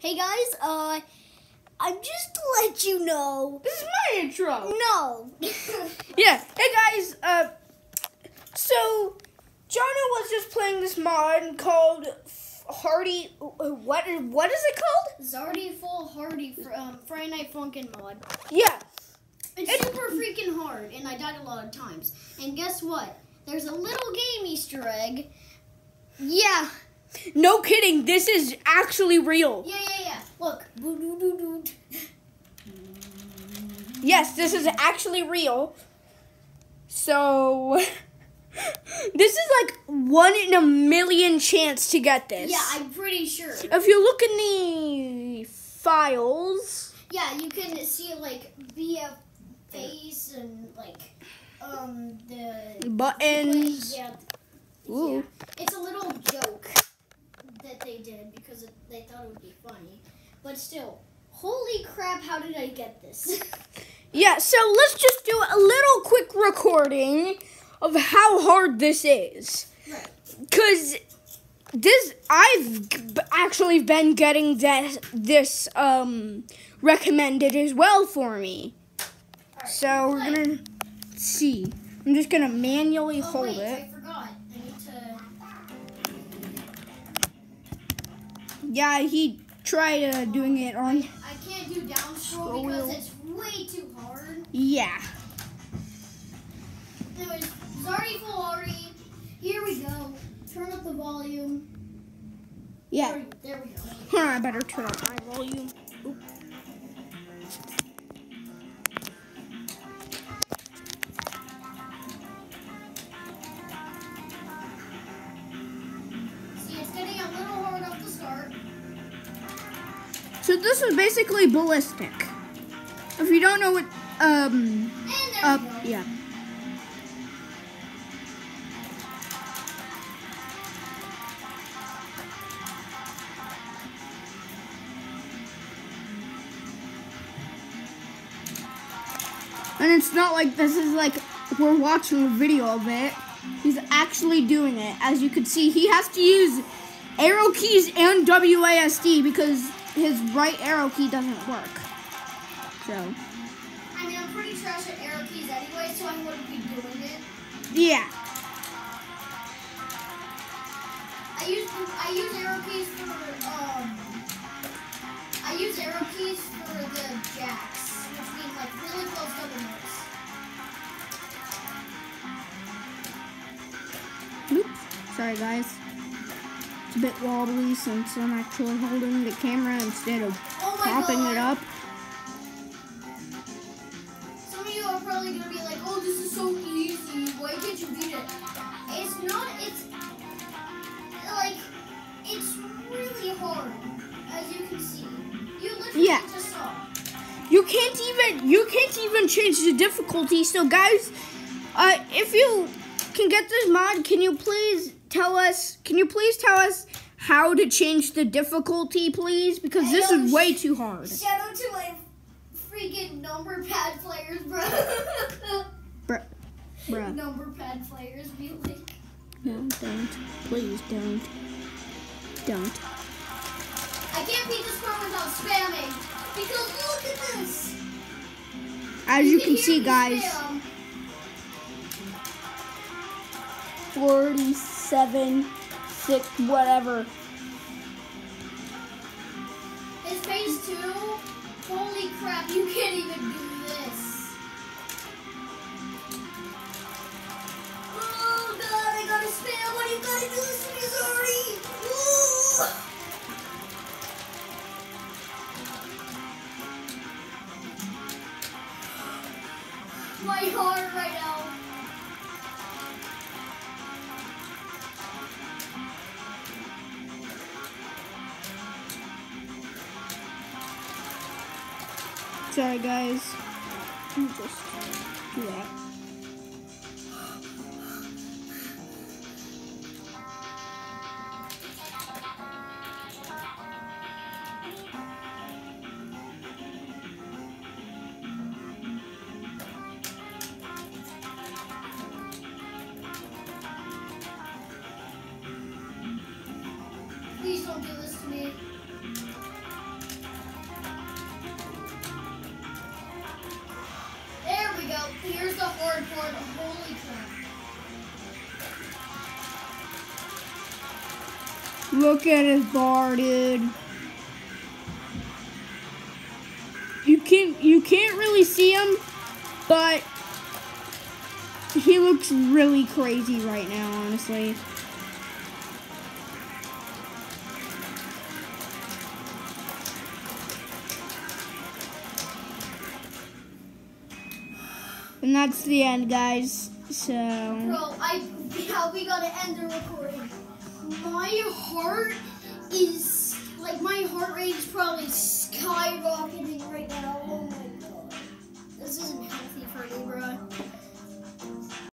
Hey guys, uh, I'm just to let you know. This is my intro. No. Yeah. Hey guys. Uh, so Jono was just playing this mod called Hardy. uh, What? What is it called? Zardy Foolhardy for um, Friday Night Funkin' mod. Yeah. It's It- super freaking hard, and I died a lot of times. And guess what? There's a little game Easter egg. Yeah, No kidding. This is actually real. yeah, yeah, yeah. Look. Yes, this is actually real. So. This is like one in a million chance to get this. Yeah, I'm pretty sure. If you look in the files, Yeah, you can see like BF face and like um the buttons. Yeah. Ooh. yeah. It's a little joke that they did because it, they thought it would be funny. But still, holy crap, how did I get this? Yeah, so let's just do a little quick recording of how hard this is. right. Cuz this I've actually been getting this this um recommended as well for me. Alright, So we're going to see. I'm just going to manually Oh, hold wait, it. Yeah, he tried uh, doing it on I can't do down scroll because it's way too hard. yeah. Anyways, Foolhardy. Here we go. Turn up the volume. Yeah. There, there we go. Huh, I better turn up my volume. Oop. This is basically ballistic. If you don't know what, um, uh, yeah. And it's not like this is like we're watching a video of it. He's actually doing it. As you can see, he has to use arrow keys and WASD because his right arrow key doesn't work. So, I mean, I'm pretty trash at arrow keys anyway, so I wouldn't be doing it. yeah. I use I use arrow keys for um. I use arrow keys for the jacks, which means like really close double notes. Oops. Sorry, guys. It's a bit wobbly since I'm actually holding the camera instead of Oh my propping god! it up. Some of you are probably gonna be like, "Oh, this is so easy. Why can't you beat it?" It's not. It's like it's really hard, as you can see. You literally Yeah. just saw. You can't even you can't even change the difficulty. So, guys, uh, if you can get this mod, can you please tell us? Can you please tell us how to change the difficulty, please? Because I this is um, way too hard. Shout out to my freaking number pad players, bro. Bruh. Bruh. number pad players be like, No, don't. Please don't. Don't. I can't beat this part without spamming. Because look at this. As you can hear see, guys. spam. 47, 6, whatever. It's phase two. Holy crap, you can't even do this. Oh god, I gotta spam. What do you gotta do me, sorry? My heart right now. Sorry, guys. Let me just do. Please don't do this to me. Cardboard. Holy crap. Look at his bar, dude. You can't you can't really see him, but he looks really crazy right now, honestly. And that's the end, guys. So Bro, I yeah, we gotta end the recording. My heart is like my heart rate is probably skyrocketing right now. Oh my god. This isn't healthy for me, bro.